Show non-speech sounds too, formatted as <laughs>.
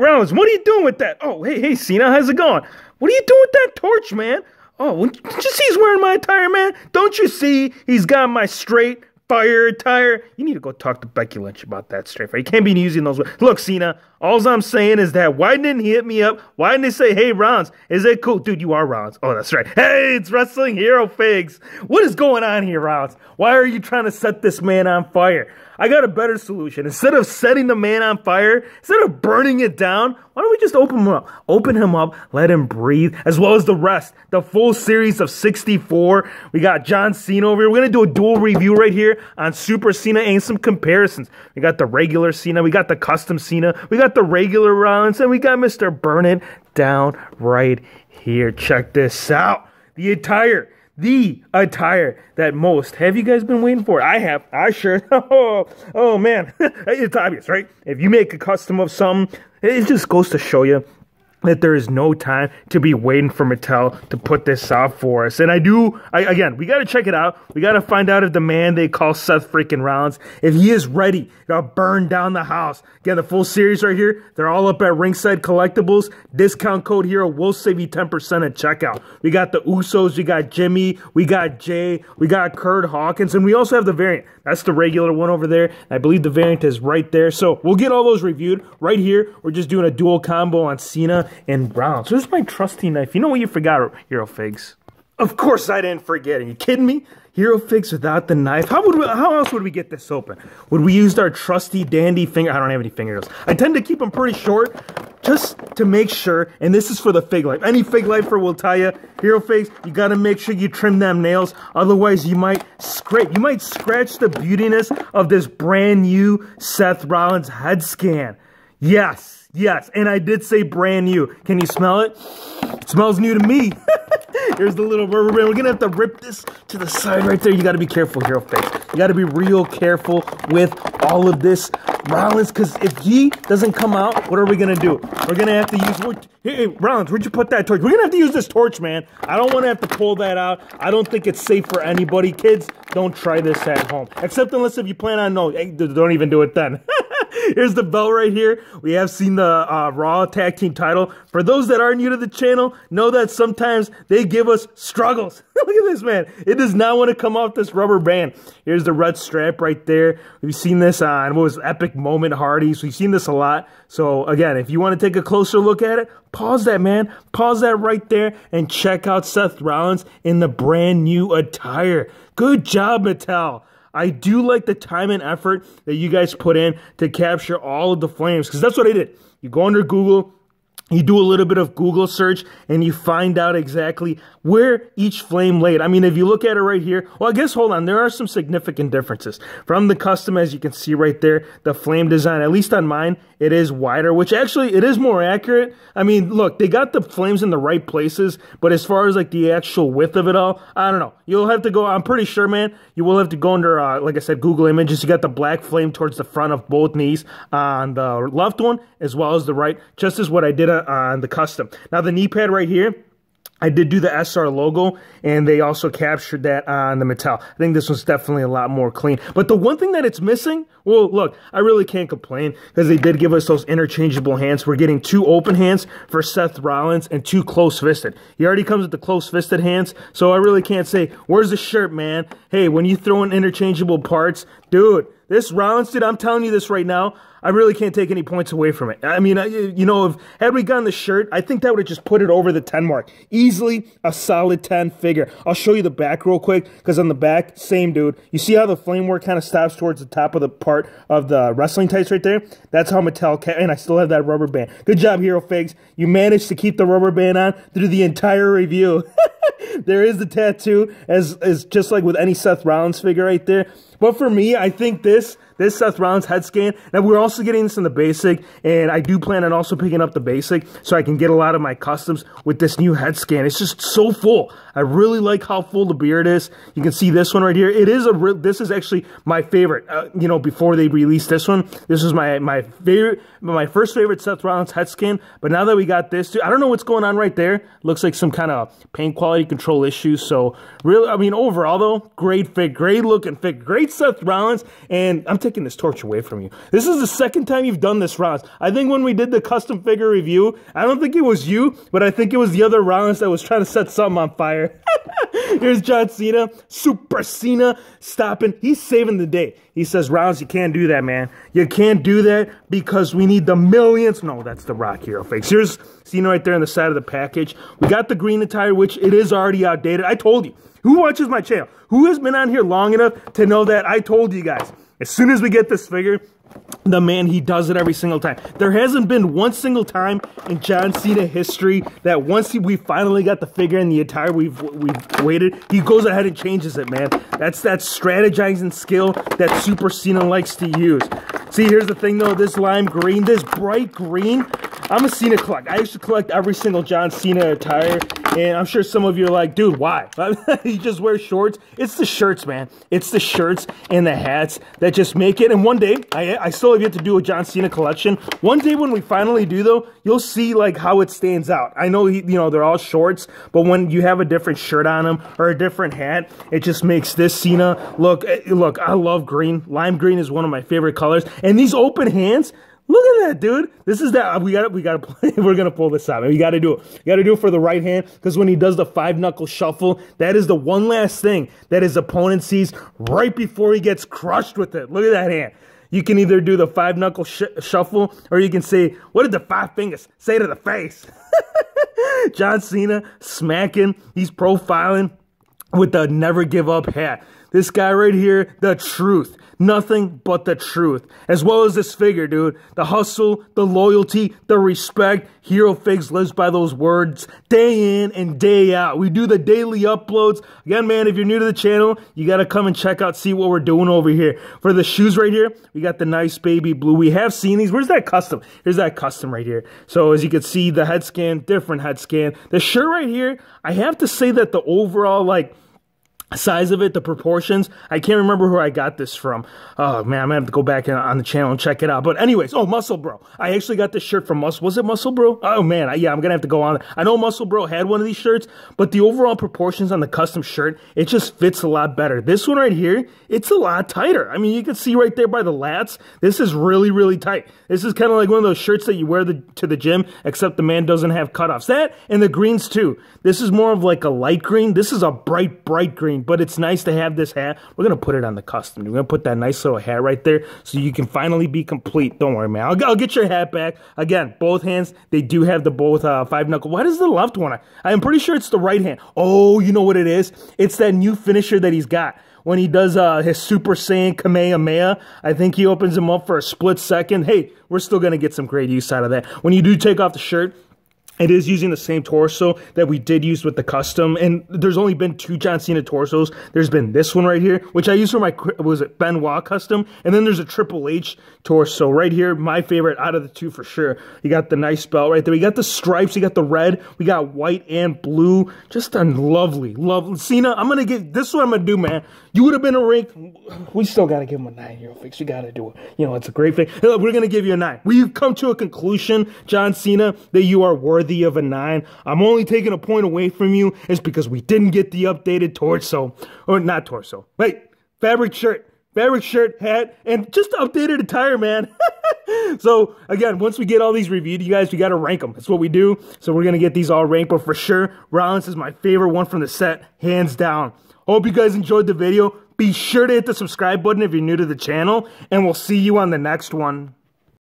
Rollins, what are you doing with that? Oh, hey, hey, Cena, how's it going? What are you doing with that torch, man? Oh, well, did you see he's wearing my attire, man? Don't you see he's got my straight fire attire? You need to go talk to Becky Lynch about that straight fire. You can't be using those. Look, Cena, all I'm saying is that why didn't he hit me up? Why didn't he say, hey, Rollins, is it cool? Dude, you are Rollins. Oh, that's right. <laughs> Hey, it's Wrestling Hero Figs. What is going on here, Rollins? Why are you trying to set this man on fire? I got a better solution. Instead of setting the man on fire, instead of burning it down, why don't we just open him up? Open him up, let him breathe, as well as the rest. The full series of 64. We got John Cena over here. We're going to do a dual review right here on Super Cena and some comparisons. We got the regular Cena, we got the custom Cena, we got the regular Rollins, and we got Mr. Burn It Down right here. Check this out. The entire the attire that most have you guys been waiting for? I have. I sure. <laughs> Oh, oh man, <laughs> it's obvious, right? If you make a custom of something, it just goes to show you that there is no time to be waiting for Mattel to put this out for us. And I do, I, again, we got to check it out. We got to find out if the man they call Seth freaking Rollins, if he is ready to burn down the house. Again, the full series right here, they're all up at Ringside Collectibles. Discount code here will save you 10% at checkout. We got the Usos, we got Jimmy, we got Jay, we got Kurt Hawkins, and we also have the variant. That's the regular one over there. I believe the variant is right there. So we'll get all those reviewed right here. We're just doing a dual combo on Cena and Brown. So is my trusty knife. You know what you forgot, Hero Figs? Of course I didn't forget. Are you kidding me? Hero Figs without the knife. How would we, how else would we get this open? Would we use our trusty dandy finger? I don't have any fingernails. I tend to keep them pretty short just to make sure, and this is for the fig life. Any fig lifer will tell you, Hero Figs, you gotta make sure you trim them nails, otherwise you might scrape, you might scratch the beautiness of this brand new Seth Rollins head scan. Yes, yes, and I did say brand new. Can you smell it? It smells new to me. <laughs> Here's the little rubber band. We're gonna have to rip this to the side right there. You gotta be careful, Hero Figs. You gotta be real careful with all of this Rollins, because if he doesn't come out, what are we gonna do? We're gonna have to use. Hey, hey, Rollins, where'd you put that torch? We're gonna have to use this torch, man. I don't want to have to pull that out. I don't think it's safe for anybody. Kids, don't try this at home, except unless if you plan on no. Don't even do it then. <laughs> <laughs> Here's the belt right here. We have seen the uh, Raw Tag Team title. For those that are new to the channel, know that sometimes they give us struggles. <laughs> Look at this, man. It does not want to come off this rubber band. Here's the red strap right there. We've seen this on, what was Epic Moment Hardys. We've seen this a lot. So, again, if you want to take a closer look at it, pause that, man. Pause that right there and check out Seth Rollins in the brand new attire. Good job, Mattel. I do like the time and effort that you guys put in to capture all of the flames because that's what I did. You go under Google, you do a little bit of Google search and you find out exactly where each flame laid. I mean, if you look at it right here, well, I guess, hold on, there are some significant differences. From the custom, as you can see right there, the flame design, at least on mine, it is wider, which actually, it is more accurate. I mean, look, they got the flames in the right places, but as far as like the actual width of it all, I don't know. You'll have to go, I'm pretty sure, man, you will have to go under, uh, like I said, Google Images. You got the black flame towards the front of both knees on the left one, as well as the right, just as what I did on the custom. Now, the knee pad right here, I did do the SR logo, and they also captured that on the Mattel. I think this one's definitely a lot more clean. But the one thing that it's missing, well, look, I really can't complain because they did give us those interchangeable hands. We're getting two open hands for Seth Rollins and two close-fisted. He already comes with the close-fisted hands, so I really can't say, where's the shirt, man? Hey, when you throw in interchangeable parts, dude, this Rollins, dude, I'm telling you this right now, I really can't take any points away from it. I mean, you know, if had we gotten the shirt, I think that would have just put it over the 10 mark. Easily a solid 10 figure. I'll show you the back real quick, because on the back, same dude. You see how the flame work kind of stops towards the top of the part of the wrestling tights right there? That's how Mattel, and I still have that rubber band. Good job, Hero Figs. You managed to keep the rubber band on through the entire review. <laughs> there is the tattoo, as, as just like with any Seth Rollins figure right there. But for me, I think this this Seth Rollins head scan. Now we're also getting this in the basic, and I do plan on also picking up the basic so I can get a lot of my customs with this new head scan. It's just so full. I really like how full the beard is. You can see this one right here. It is a this is actually my favorite. Uh, you know, before they released this one, this was my my favorite, my first favorite Seth Rollins head scan. But now that we got this, I don't know what's going on right there. Looks like some kind of paint quality control issues. So really, I mean, overall though, great fit, great looking fit, great Seth Rollins, and I'm taking taking this torch away from you. This is the second time you've done this, Rollins. I think when we did the custom figure review, I don't think it was you, but I think it was the other Rollins that was trying to set something on fire. <laughs> Here's John Cena, Super Cena, stopping. He's saving the day. He says, Rollins, you can't do that, man. You can't do that because we need the millions. No, that's the Rock Hero Figs. Here's Cena right there on the side of the package. We got the green attire, which it is already outdated. I told you. Who watches my channel? Who has been on here long enough to know that I told you guys? As soon as we get this figure, the man, he does it every single time. There hasn't been one single time in John Cena history that once he, we finally got the figure in the attire we've we've waited, he goes ahead and changes it, man. That's that strategizing skill that Super Cena likes to use. See, here's the thing though, this lime green, this bright green, I'm a Cena collect. I used to collect every single John Cena attire, and I'm sure some of you are like, dude, why? <laughs> he just wears shorts. It's the shirts, man. It's the shirts and the hats that just make it. And one day, I, I still have yet to do a John Cena collection. One day when we finally do, though, you'll see like how it stands out. I know, he, you know, they're all shorts, but when you have a different shirt on them or a different hat, it just makes this Cena look, eh, look, I love green. Lime green is one of my favorite colors. And these open hands, Look at that, dude. This is that we got we got to <laughs> play. We're gonna pull this out. We got to do it. You got to do it for the right hand because when he does the five knuckle shuffle, that is the one last thing that his opponent sees right before he gets crushed with it. Look at that hand. You can either do the five knuckle sh shuffle or you can say, "What did the five fingers say to the face?" <laughs> John Cena smacking. He's profiling with the never give up hat. This guy right here, the truth. Nothing but the truth. As well as this figure, dude. The hustle, the loyalty, the respect. Hero Figs lives by those words day in and day out. We do the daily uploads. Again, man, if you're new to the channel, you got to come and check out, see what we're doing over here. For the shoes right here, we got the nice baby blue. We have seen these. Where's that custom? Here's that custom right here. So as you can see, the head scan, different head scan. The shirt right here, I have to say that the overall, like, size of it, the proportions. I can't remember who I got this from. Oh man, I'm gonna have to go back on the channel and check it out. But anyways, oh Muscle Bro. I actually got this shirt from Muscle. Was it Muscle Bro? Oh man, I, yeah, I'm gonna have to go on. I know Muscle Bro had one of these shirts, but the overall proportions on the custom shirt, it just fits a lot better. This one right here, it's a lot tighter. I mean, you can see right there by the lats. This is really, really tight. This is kind of like one of those shirts that you wear the, to the gym, except the man doesn't have cutoffs. That and the greens too. This is more of like a light green. This is a bright, bright green but it's nice to have this hat. We're going to put it on the custom. We're to put that nice little hat right there so you can finally be complete. Don't worry, man. I'll, I'll get your hat back. Again, both hands, they do have the both uh, five knuckle. What is the left one? I, am pretty sure it's the right hand. Oh, you know what it is? It's that new finisher that he's got when he does uh, his Super Saiyan Kamehameha. I think he opens him up for a split second. Hey, we're still going to get some great use out of that. When you do take off the shirt, it is using the same torso that we did use with the custom, and there's only been two John Cena torsos. There's been this one right here, which I used for my, was it Benoit custom, and then there's a Triple H torso right here, my favorite out of the two for sure. You got the nice belt right there. We got the stripes, you got the red, we got white and blue. Just a lovely, lovely. Cena, I'm to get, this is what I'm to do, man. You would have been a rank. We still got to give him a nine year old fix. You got to do it. You know, it's a great thing. We're to give you a nine. We've come to a conclusion, John Cena, that you are worthy worthy of a 9. I'm only taking a point away from you is because we didn't get the updated torso. Or not torso. Wait, fabric shirt. Fabric shirt, hat, and just updated attire, man. <laughs> so, again, once we get all these reviewed, you guys, we got to rank them. That's what we do. So, we're to get these all ranked. But for sure, Rollins is my favorite one from the set, hands down. Hope you guys enjoyed the video. Be sure to hit the subscribe button if you're new to the channel, and we'll see you on the next one.